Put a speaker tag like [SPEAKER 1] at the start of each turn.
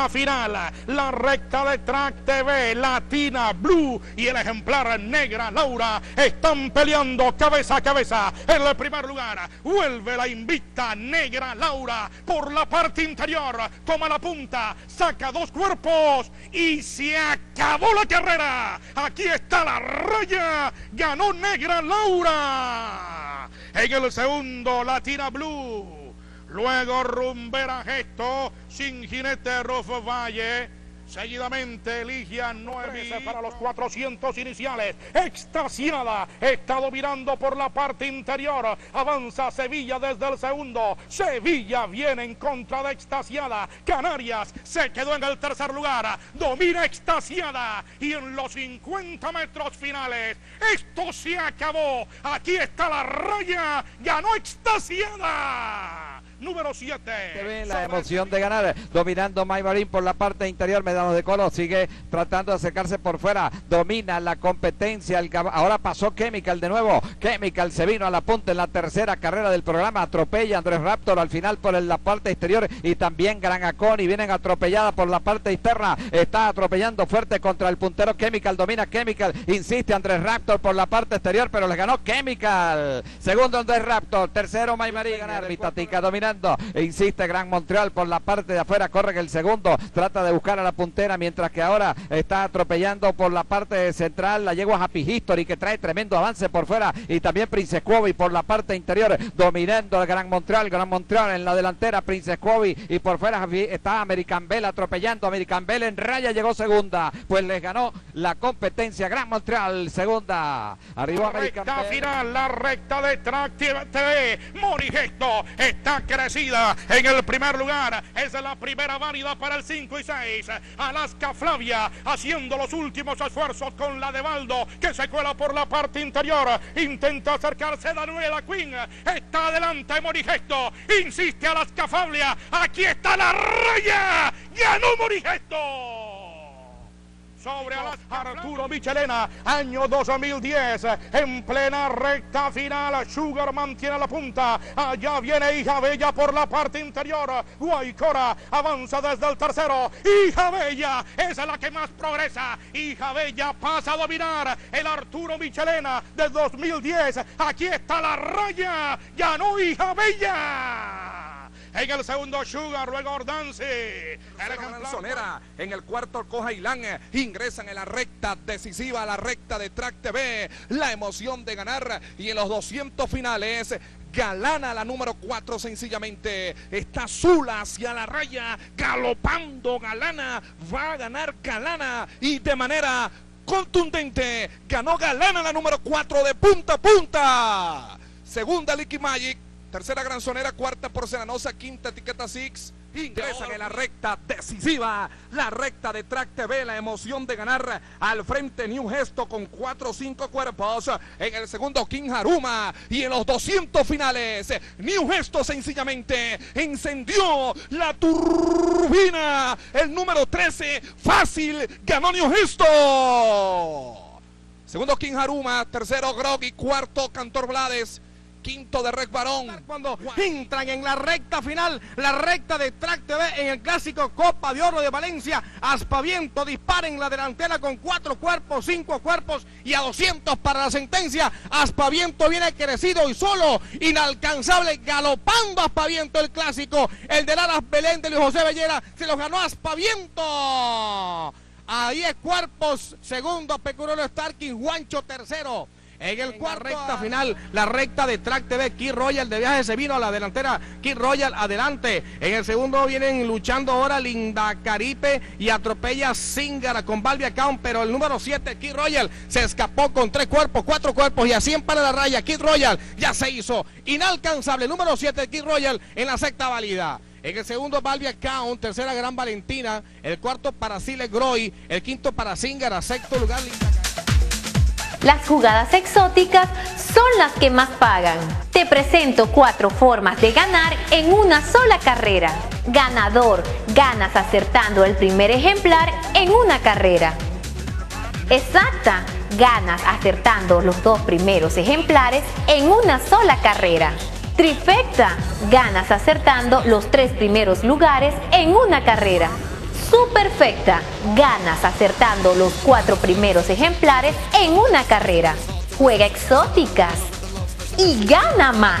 [SPEAKER 1] recta final, la recta de Track TV, Latina Blue y el ejemplar negra Laura están peleando cabeza a cabeza en el primer lugar. Vuelve la invicta negra Laura por la parte interior, toma la punta, saca dos cuerpos y se acabó la carrera. Aquí está la raya, ganó negra Laura. En el segundo, Latina Blue. Luego Rumbera Gesto, sin jinete Rufo Valle. Seguidamente Ligia 9 para los 400 iniciales. Extasiada. Está dominando por la parte interior. Avanza Sevilla desde el segundo. Sevilla viene en contra de Extasiada. Canarias se quedó en el tercer lugar. Domina Extasiada. Y en los 50 metros finales. Esto se acabó. Aquí está la raya. Ganó Extasiada número 7.
[SPEAKER 2] la emoción de ganar, dominando Maymarín por la parte interior, Medano de Colo sigue tratando de acercarse por fuera, domina la competencia, ahora pasó Chemical de nuevo, Chemical se vino a la punta en la tercera carrera del programa, atropella Andrés Raptor al final por la parte exterior y también Gran Acón y vienen atropellada por la parte externa, está atropellando fuerte contra el puntero Chemical, domina Chemical, insiste Andrés Raptor por la parte exterior, pero le ganó Chemical, segundo Andrés Raptor, tercero Maymarín, ganar, Tatica domina e insiste Gran Montreal por la parte de afuera. Corre el segundo. Trata de buscar a la puntera. Mientras que ahora está atropellando por la parte central. La yegua Happy History que trae tremendo avance por fuera. Y también Prince Cuobi por la parte interior. Dominando al Gran Montreal. Gran Montreal en la delantera. Prince Cuobi. Y por fuera está American Bell atropellando. American Bell en raya llegó segunda. Pues les ganó la competencia. Gran Montreal segunda. Arriba
[SPEAKER 1] American recta final. La recta de Track TV. Morigesto está en el primer lugar. Es la primera válida para el 5 y 6. Alaska Flavia haciendo los últimos esfuerzos con la de Baldo que se cuela por la parte interior. Intenta acercarse Daniela Queen. Está adelante Morigesto. Insiste Alaska Flavia. Aquí está la raya. Ganó Morigesto sobre Arturo Michelena, año 2010, en plena recta final, Sugar mantiene la punta, allá viene Hija Bella por la parte interior, Guaycora avanza desde el tercero, Hija Bella es la que más progresa, Hija Bella pasa a dominar el Arturo Michelena de 2010, aquí está la raya, ganó Hija Bella. En el segundo Sugar, luego Ordance.
[SPEAKER 3] Sonera. En el cuarto Coja Ilán. Ingresan en la recta decisiva, la recta de Track TV. La emoción de ganar. Y en los 200 finales. Galana la número 4 sencillamente. Está Zula hacia la raya. Galopando Galana. Va a ganar Galana. Y de manera contundente. Ganó Galana la número 4 de punta a punta. Segunda Licky Magic. Tercera granzonera, cuarta porcelanosa, quinta etiqueta Six. Ingresan en la recta decisiva, la recta de Track TV, la emoción de ganar al frente New Gesto con cuatro o cinco cuerpos. En el segundo King Haruma y en los 200 finales, New Gesto sencillamente encendió la turbina. El número 13, fácil, ganó New Gesto. Segundo King Haruma, tercero Groggy, cuarto Cantor Blades quinto de Rec Barón.
[SPEAKER 4] Cuando entran en la recta final, la recta de Track TV en el clásico Copa de Oro de Valencia, Aspaviento dispara en la delantera con cuatro cuerpos, cinco cuerpos y a 200 para la sentencia. Aspaviento viene crecido y solo, inalcanzable, galopando Aspaviento el clásico. El de Laras Belén de Luis José Bellera se los ganó Aspaviento. A 10 cuerpos, segundo Pecurolo Starking, Juancho tercero. En el cuarto recta final, la recta de Track TV, Kid Royal de viaje se vino a la delantera, Kid Royal adelante. En el segundo vienen luchando ahora Linda Caripe y atropella Zingara con Balbia Count, pero el número 7, Kid Royal, se escapó con tres cuerpos, cuatro cuerpos y así en para la raya. Kid Royal ya se hizo inalcanzable. Número 7, Kid Royal en la sexta válida. En el segundo, Balbia Count, tercera Gran Valentina, el cuarto para Sile Groy, el quinto para Zingara, sexto lugar Linda
[SPEAKER 5] las jugadas exóticas son las que más pagan. Te presento cuatro formas de ganar en una sola carrera. Ganador, ganas acertando el primer ejemplar en una carrera. Exacta, ganas acertando los dos primeros ejemplares en una sola carrera. Trifecta, ganas acertando los tres primeros lugares en una carrera. Superfecta. Ganas acertando los cuatro primeros ejemplares en una carrera. Juega exóticas y gana más.